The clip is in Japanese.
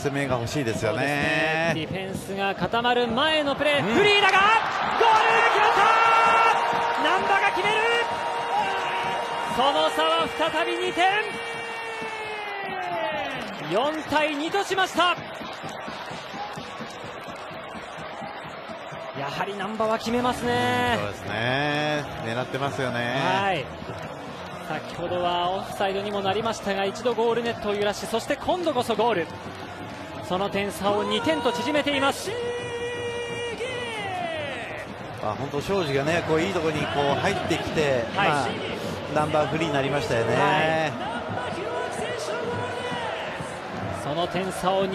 攻めが欲しいですよそうですね。ディフェンスが固まる前のプレー、うんフリーだがゴール決まった。難波が決める。その差は再び2点。4対2としました。やはり難波は決めますね。そうですね。狙ってますよね。はい。先ほどはオフサイドにもなりましたが一度ゴールネットを揺らしそして今度こそゴールその点差を2点と縮めています。あ本当庄司がねこういいところにこう入ってきて、はい。まあ、ナンバーフリーになりましたよね、はい。その点差を